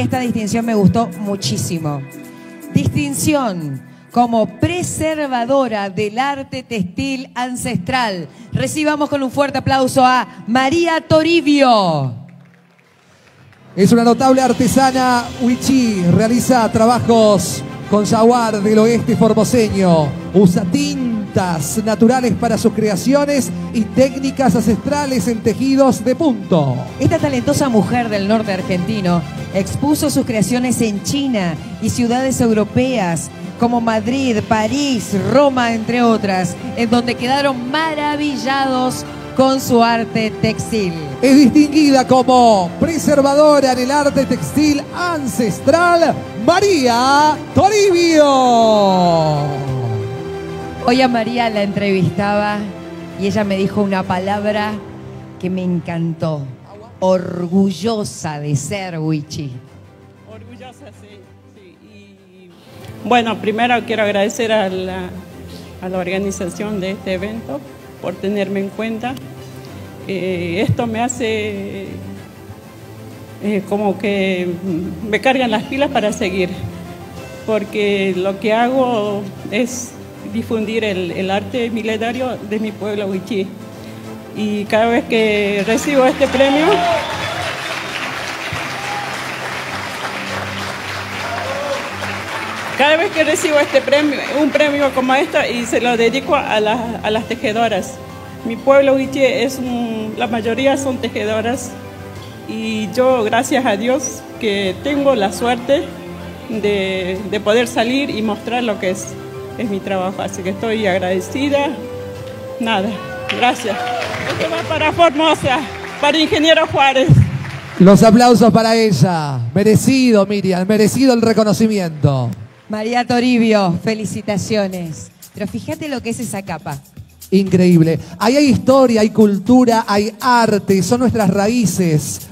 esta distinción me gustó muchísimo. Distinción como preservadora del arte textil ancestral. Recibamos con un fuerte aplauso a María Toribio. Es una notable artesana Wichi, realiza trabajos con jaguar del oeste formoseño, usa naturales para sus creaciones y técnicas ancestrales en tejidos de punto. Esta talentosa mujer del norte argentino expuso sus creaciones en China y ciudades europeas como Madrid, París, Roma, entre otras, en donde quedaron maravillados con su arte textil. Es distinguida como preservadora en el arte textil ancestral María Toribio. Hoy a María la entrevistaba y ella me dijo una palabra que me encantó. Orgullosa de ser Wichi. Orgullosa, sí. Bueno, primero quiero agradecer a la, organización de este evento por tenerme en cuenta. Eh, esto me hace eh, como que me cargan las pilas para seguir, porque lo que hago es difundir el, el arte milenario de mi pueblo Wichí. Y cada vez que recibo este premio, Cada vez que recibo este premio, un premio como este, y se lo dedico a, las tejedoras. Mi pueblo Huiche es la mayoría son tejedoras y yo, gracias a Dios, que tengo la suerte de, poder salir y mostrar lo que es, es mi trabajo. Así que estoy agradecida. Nada, gracias. Esto va para Formosa, para Ingeniero Juárez. Los aplausos para ella. Merecido, Miriam, merecido el reconocimiento. María Toribio, felicitaciones. Pero fíjate lo que es esa capa. Increíble. Ahí hay historia, hay cultura, hay arte, son nuestras raíces.